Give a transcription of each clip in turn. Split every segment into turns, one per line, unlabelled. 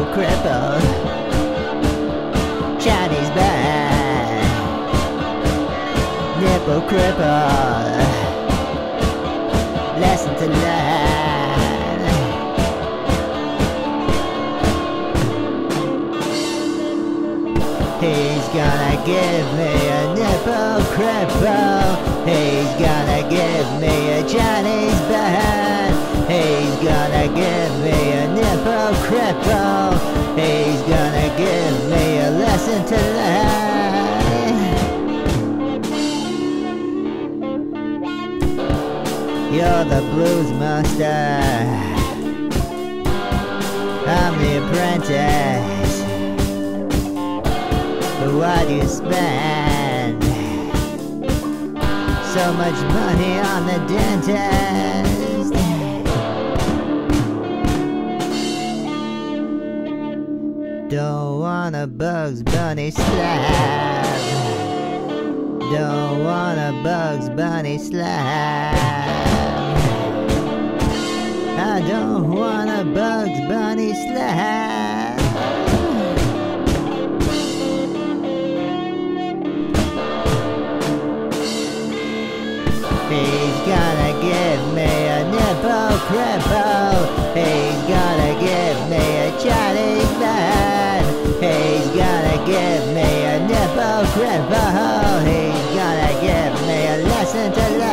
nipple cripple. Chinese bad, nipple cripple. Lesson to learn. He's gonna give me a nipple cripple. He's gonna give me You're the blues master. I'm the apprentice. But why do you spend so much money on the dentist? Don't want a Bugs Bunny slap. Don't want a Bugs Bunny slap. He's gonna give me a nipple cripple. He's gonna give me a Chinese man. He's gonna give me a nipple cripple. He's gonna give me a lesson to learn.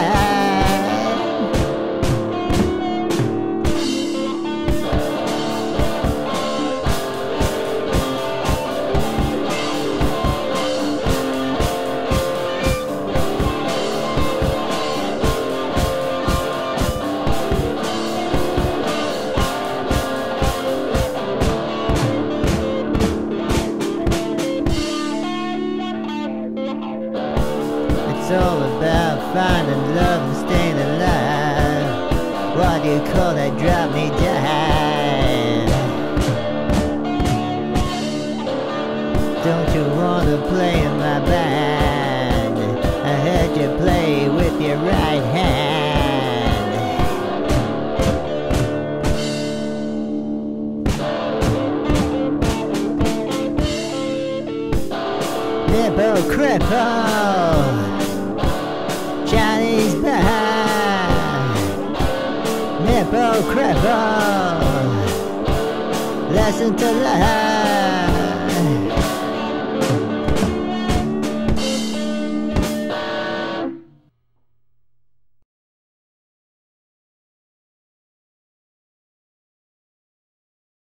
It's all about finding love and staying alive. What do you call that? Drop me down. Don't you wanna play in my band? I heard you play with your right hand. Nipple cripple. Nipple cripple. Lesson to learn.